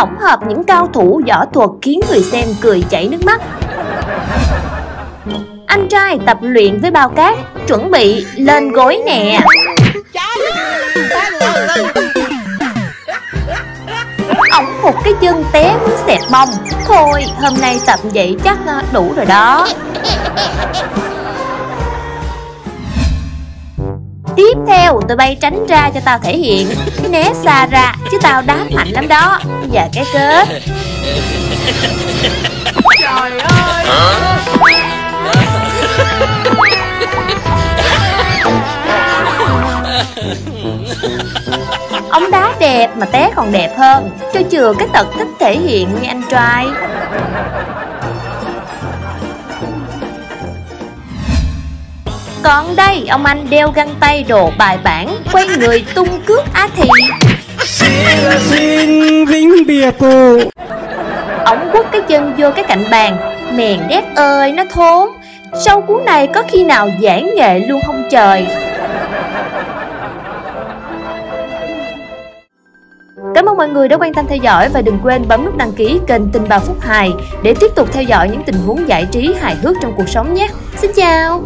tổng hợp những cao thủ võ thuật khiến người xem cười chảy nước mắt. Anh trai tập luyện với bao cát, chuẩn bị lên gối nè. Ổng một cái chân té muốn xẹp bông Thôi hôm nay tập vậy chắc ờ, đủ rồi đó Tiếp theo tụi bay tránh ra cho tao thể hiện. Né xa ra chứ tao đá mạnh lắm đó. Và cái kết. Trời ơi. Ông đá đẹp mà té còn đẹp hơn. Cho chừa cái tật thích thể hiện nha anh trai Còn đây, ông anh đeo găng tay đồ bài bản, Quay người tung cước á thị xin vĩnh biệt cô Ông quất cái chân vô cái cạnh bàn, Mèn đét ơi, nó thốn Sau cuốn này có khi nào giảng nghệ luôn không trời Cảm ơn mọi người đã quan tâm theo dõi và đừng quên bấm nút đăng ký kênh Tình Bà Phúc Hài để tiếp tục theo dõi những tình huống giải trí hài hước trong cuộc sống nhé. Xin chào!